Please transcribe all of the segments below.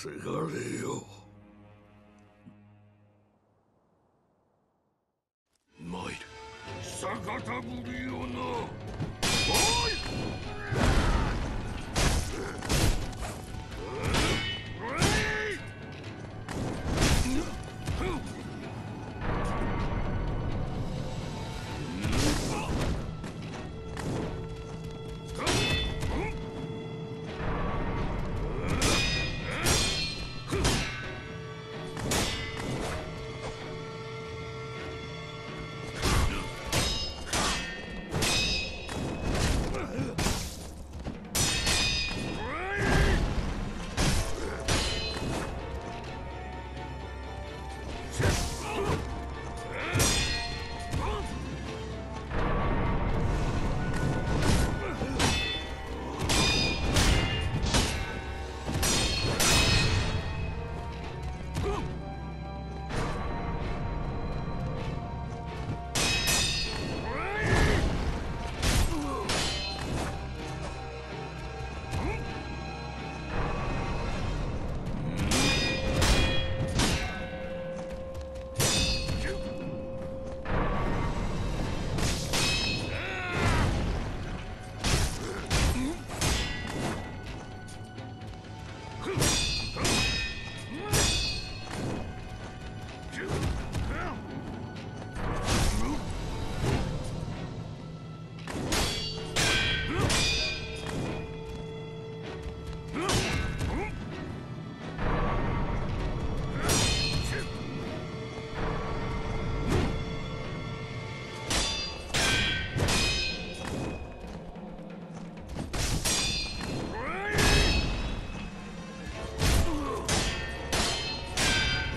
せがれよ参る。逆たぶりよ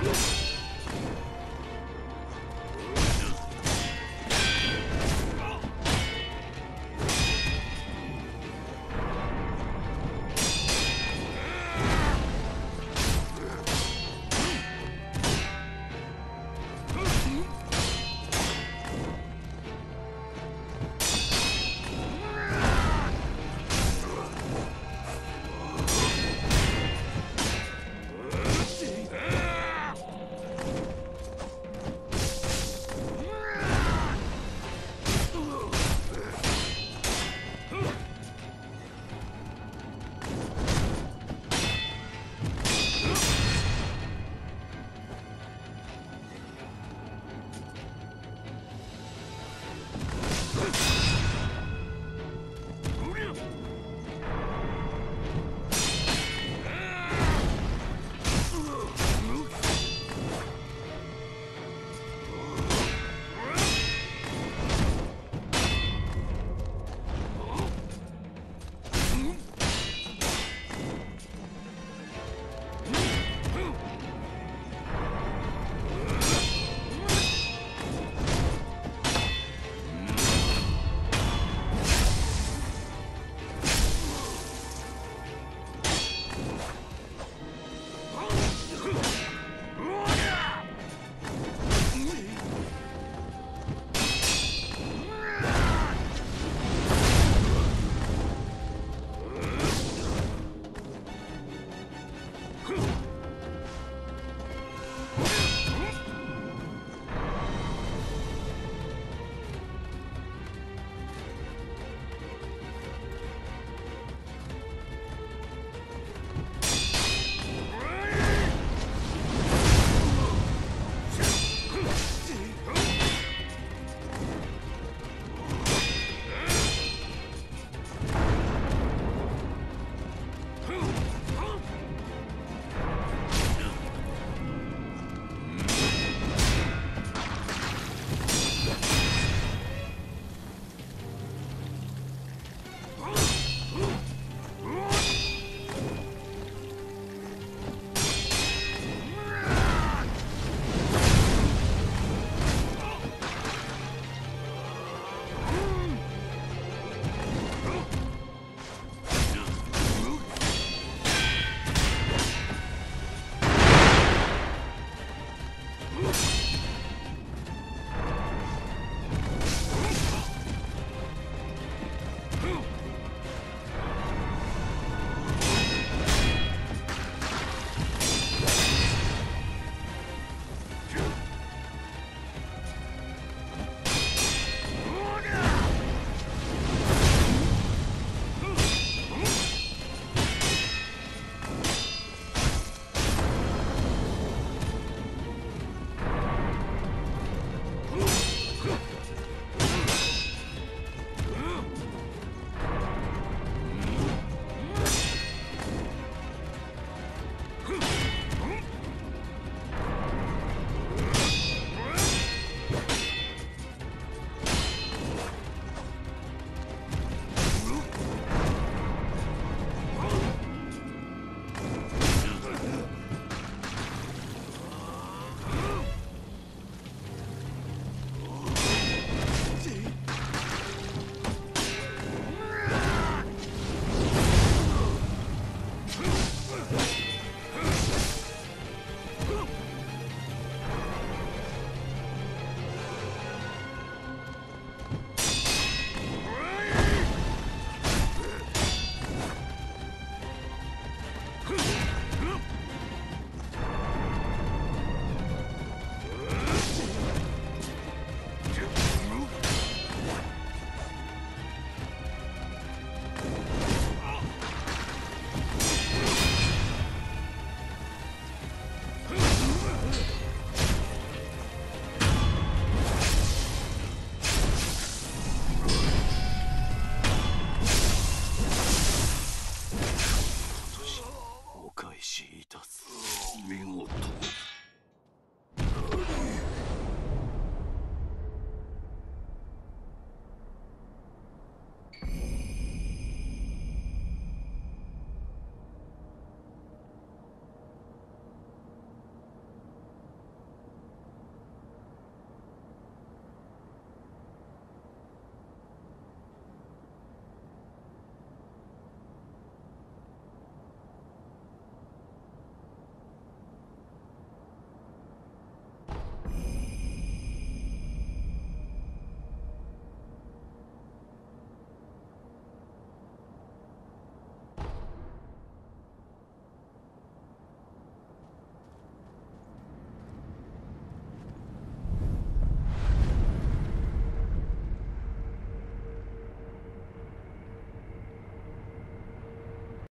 Let's.